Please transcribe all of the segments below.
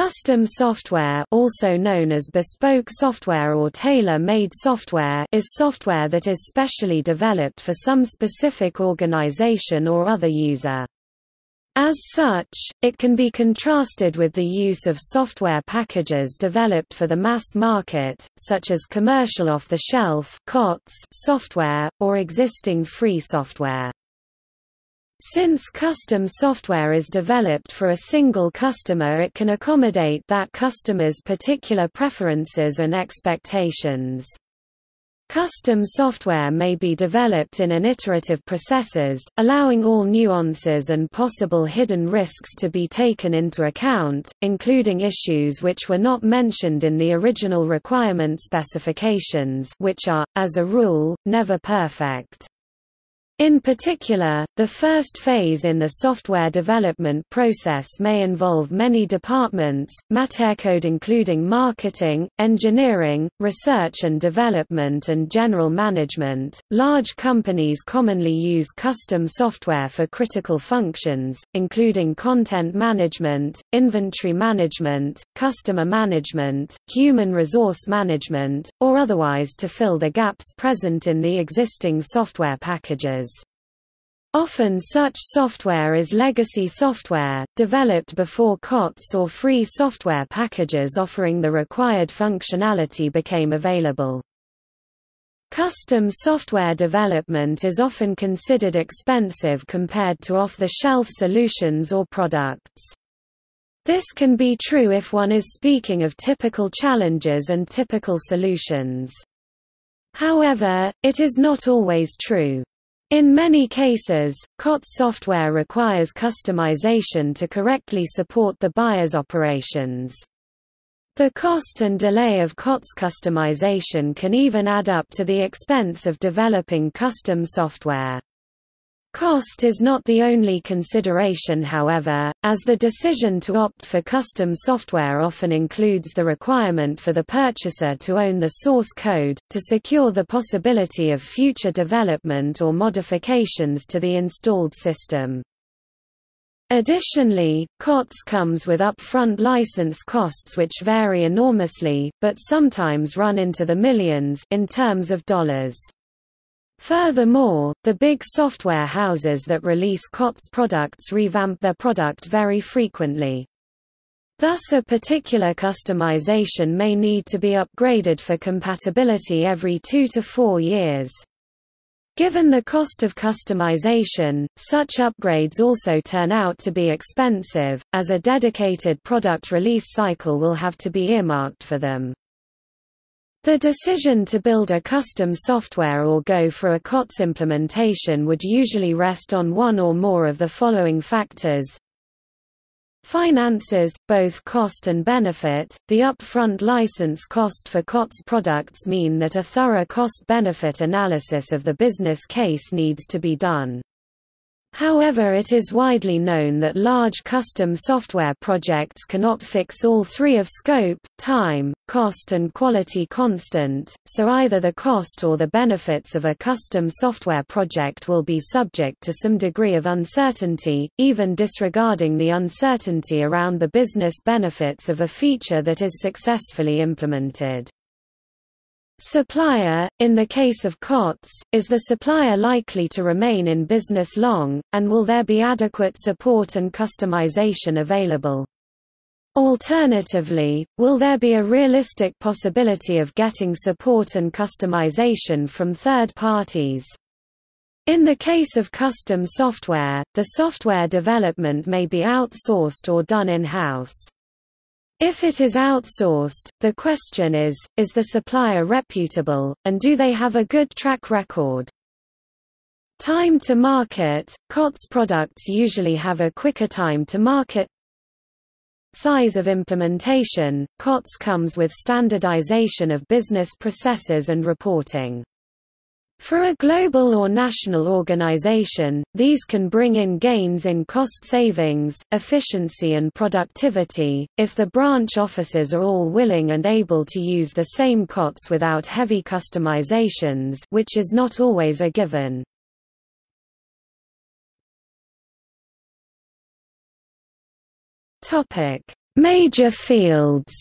Custom software also known as bespoke software or tailor-made software is software that is specially developed for some specific organization or other user. As such, it can be contrasted with the use of software packages developed for the mass market, such as commercial off-the-shelf software, or existing free software. Since custom software is developed for a single customer it can accommodate that customer's particular preferences and expectations. Custom software may be developed in an iterative processes, allowing all nuances and possible hidden risks to be taken into account, including issues which were not mentioned in the original requirement specifications which are, as a rule, never perfect. In particular, the first phase in the software development process may involve many departments, code including marketing, engineering, research and development and general management. Large companies commonly use custom software for critical functions, including content management, inventory management, customer management, human resource management, or otherwise to fill the gaps present in the existing software packages. Often such software is legacy software, developed before COTS or free software packages offering the required functionality became available. Custom software development is often considered expensive compared to off-the-shelf solutions or products. This can be true if one is speaking of typical challenges and typical solutions. However, it is not always true. In many cases, COTS software requires customization to correctly support the buyer's operations. The cost and delay of COTS customization can even add up to the expense of developing custom software. Cost is not the only consideration however, as the decision to opt for custom software often includes the requirement for the purchaser to own the source code, to secure the possibility of future development or modifications to the installed system. Additionally, COTS comes with upfront license costs which vary enormously, but sometimes run into the millions in terms of dollars. Furthermore, the big software houses that release COTS products revamp their product very frequently. Thus a particular customization may need to be upgraded for compatibility every two to four years. Given the cost of customization, such upgrades also turn out to be expensive, as a dedicated product release cycle will have to be earmarked for them. The decision to build a custom software or go for a COTS implementation would usually rest on one or more of the following factors. Finances, both cost and benefit. The upfront license cost for COTS products mean that a thorough cost-benefit analysis of the business case needs to be done. However it is widely known that large custom software projects cannot fix all three of scope, time, cost and quality constant, so either the cost or the benefits of a custom software project will be subject to some degree of uncertainty, even disregarding the uncertainty around the business benefits of a feature that is successfully implemented. Supplier, in the case of COTS, is the supplier likely to remain in business long, and will there be adequate support and customization available? Alternatively, will there be a realistic possibility of getting support and customization from third parties? In the case of custom software, the software development may be outsourced or done in-house. If it is outsourced, the question is, is the supplier reputable, and do they have a good track record? Time to market – COTS products usually have a quicker time to market Size of implementation – COTS comes with standardization of business processes and reporting. For a global or national organization, these can bring in gains in cost savings, efficiency and productivity, if the branch offices are all willing and able to use the same COTS without heavy customizations which is not always a given. Major fields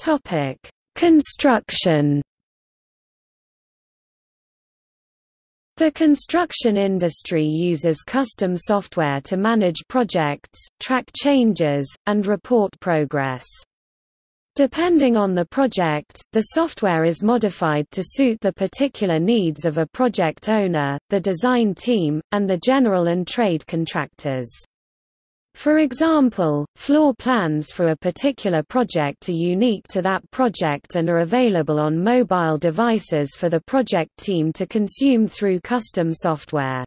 Topic: Construction. The construction industry uses custom software to manage projects, track changes, and report progress. Depending on the project, the software is modified to suit the particular needs of a project owner, the design team, and the general and trade contractors. For example, floor plans for a particular project are unique to that project and are available on mobile devices for the project team to consume through custom software.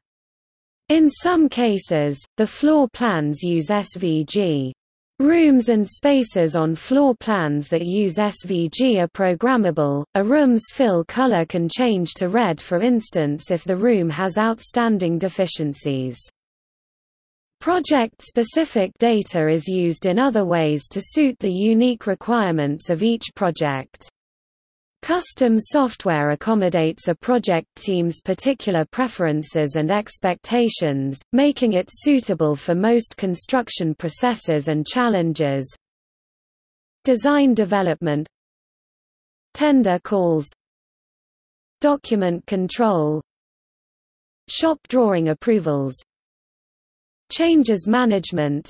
In some cases, the floor plans use SVG. Rooms and spaces on floor plans that use SVG are programmable. A room's fill color can change to red for instance if the room has outstanding deficiencies. Project-specific data is used in other ways to suit the unique requirements of each project. Custom software accommodates a project team's particular preferences and expectations, making it suitable for most construction processes and challenges. Design development Tender calls Document control Shop drawing approvals Changes management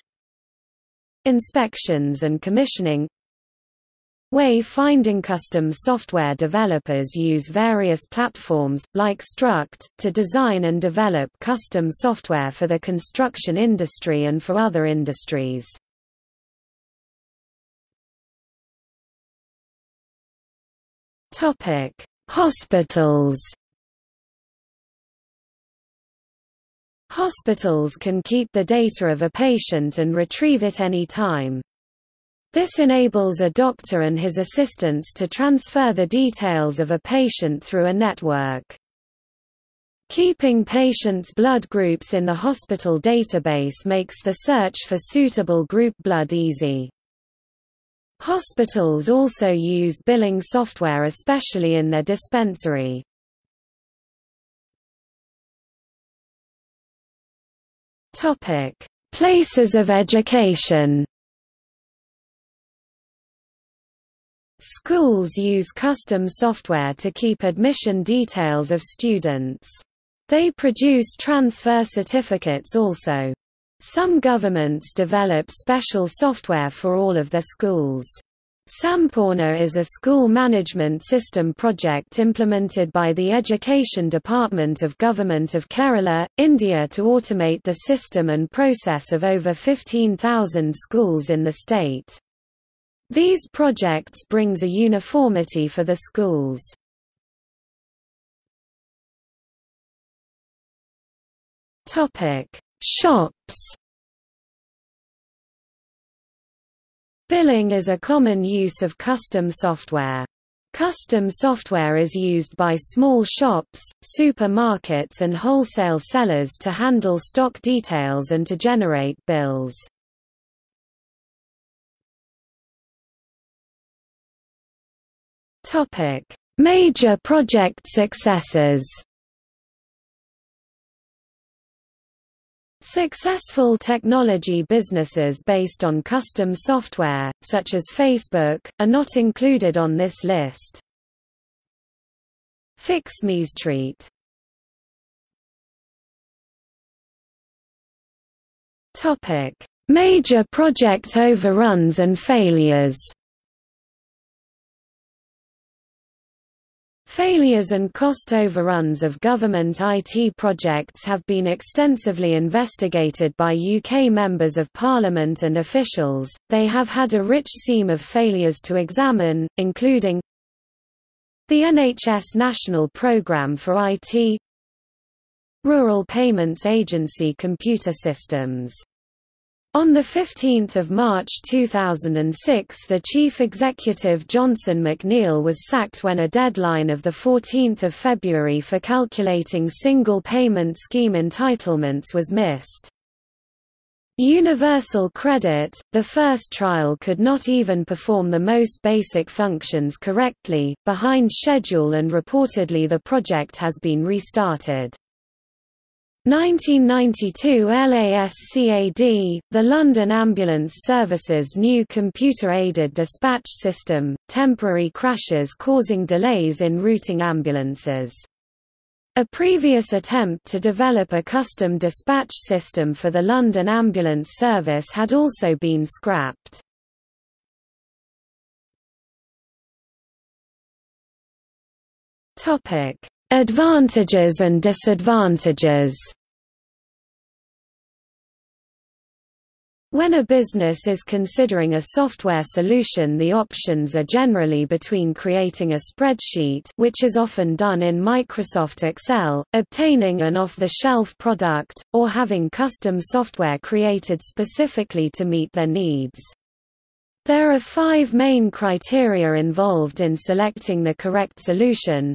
Inspections and commissioning Way-finding custom software developers use various platforms, like Struct, to design and develop custom software for the construction industry and for other industries. Hospitals Hospitals can keep the data of a patient and retrieve it any time. This enables a doctor and his assistants to transfer the details of a patient through a network. Keeping patients' blood groups in the hospital database makes the search for suitable group blood easy. Hospitals also use billing software especially in their dispensary. Topic: Places of education. Schools use custom software to keep admission details of students. They produce transfer certificates also. Some governments develop special software for all of their schools. Sampoorna is a school management system project implemented by the Education Department of Government of Kerala, India to automate the system and process of over 15,000 schools in the state. These projects brings a uniformity for the schools. Shops Billing is a common use of custom software. Custom software is used by small shops, supermarkets and wholesale sellers to handle stock details and to generate bills. Major project successes Successful technology businesses based on custom software, such as Facebook, are not included on this list. FixMyStreet Topic: Major project overruns and failures. Failures and cost overruns of government IT projects have been extensively investigated by UK Members of Parliament and officials. They have had a rich seam of failures to examine, including the NHS National Programme for IT, Rural Payments Agency computer systems on 15 March 2006 the chief executive Johnston McNeill was sacked when a deadline of 14 February for calculating single payment scheme entitlements was missed. Universal Credit, the first trial could not even perform the most basic functions correctly, behind schedule and reportedly the project has been restarted. 1992 LASCAD, the London Ambulance Service's new computer-aided dispatch system, temporary crashes causing delays in routing ambulances. A previous attempt to develop a custom dispatch system for the London Ambulance Service had also been scrapped. Advantages and disadvantages When a business is considering a software solution the options are generally between creating a spreadsheet which is often done in Microsoft Excel, obtaining an off-the-shelf product, or having custom software created specifically to meet their needs. There are five main criteria involved in selecting the correct solution,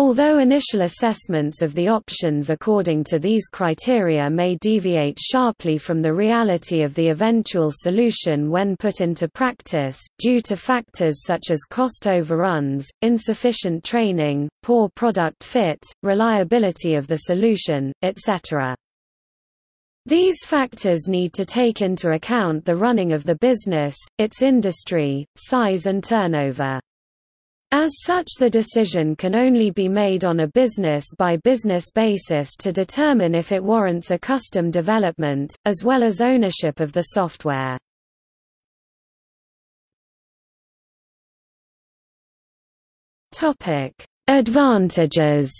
Although initial assessments of the options according to these criteria may deviate sharply from the reality of the eventual solution when put into practice, due to factors such as cost overruns, insufficient training, poor product fit, reliability of the solution, etc. These factors need to take into account the running of the business, its industry, size and turnover. As such the decision can only be made on a business-by-business -business basis to determine if it warrants a custom development, as well as ownership of the software. Advantages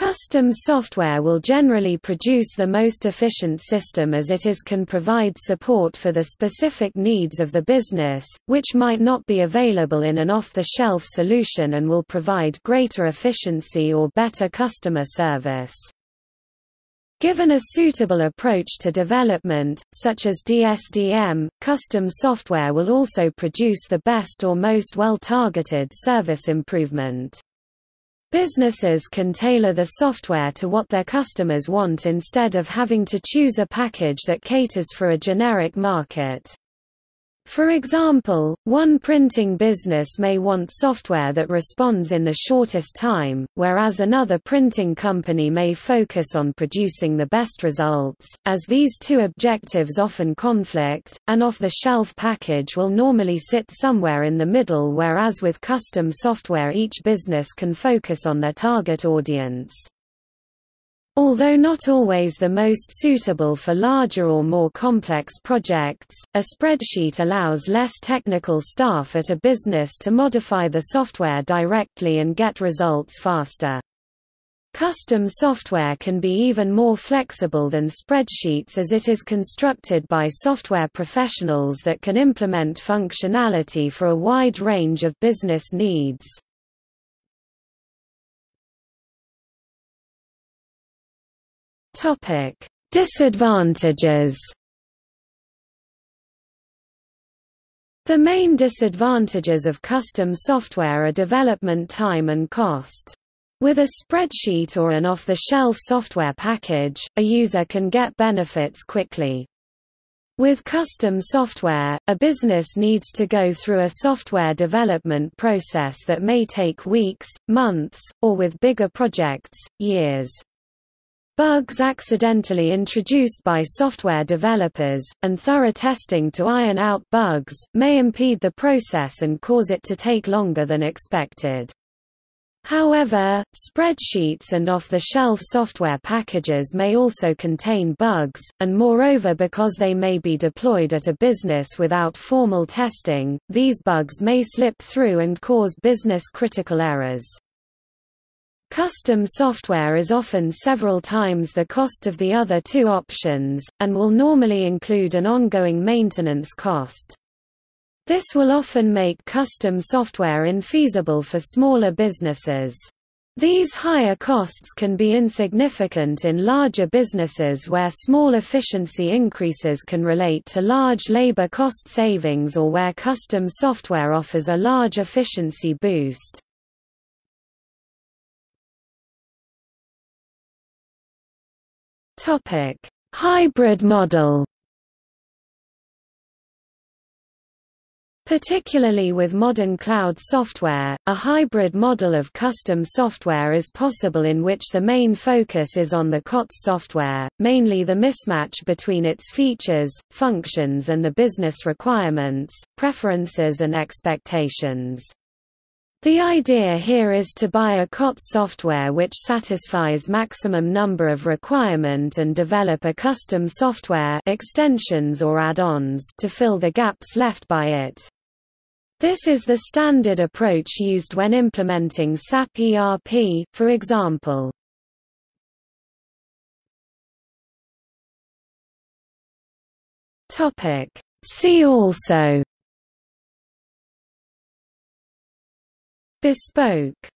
Custom software will generally produce the most efficient system as it is can provide support for the specific needs of the business, which might not be available in an off-the-shelf solution and will provide greater efficiency or better customer service. Given a suitable approach to development, such as DSDM, custom software will also produce the best or most well-targeted service improvement. Businesses can tailor the software to what their customers want instead of having to choose a package that caters for a generic market. For example, one printing business may want software that responds in the shortest time, whereas another printing company may focus on producing the best results. As these two objectives often conflict, an off the shelf package will normally sit somewhere in the middle, whereas with custom software, each business can focus on their target audience. Although not always the most suitable for larger or more complex projects, a spreadsheet allows less technical staff at a business to modify the software directly and get results faster. Custom software can be even more flexible than spreadsheets as it is constructed by software professionals that can implement functionality for a wide range of business needs. Topic: Disadvantages. The main disadvantages of custom software are development time and cost. With a spreadsheet or an off-the-shelf software package, a user can get benefits quickly. With custom software, a business needs to go through a software development process that may take weeks, months, or with bigger projects, years. Bugs accidentally introduced by software developers, and thorough testing to iron out bugs, may impede the process and cause it to take longer than expected. However, spreadsheets and off-the-shelf software packages may also contain bugs, and moreover because they may be deployed at a business without formal testing, these bugs may slip through and cause business-critical errors. Custom software is often several times the cost of the other two options, and will normally include an ongoing maintenance cost. This will often make custom software infeasible for smaller businesses. These higher costs can be insignificant in larger businesses where small efficiency increases can relate to large labor cost savings or where custom software offers a large efficiency boost. Topic: – Hybrid model Particularly with modern cloud software, a hybrid model of custom software is possible in which the main focus is on the COTS software, mainly the mismatch between its features, functions and the business requirements, preferences and expectations. The idea here is to buy a COTS software which satisfies maximum number of requirement and develop a custom software extensions or add-ons to fill the gaps left by it. This is the standard approach used when implementing SAP ERP, for example. See also Bespoke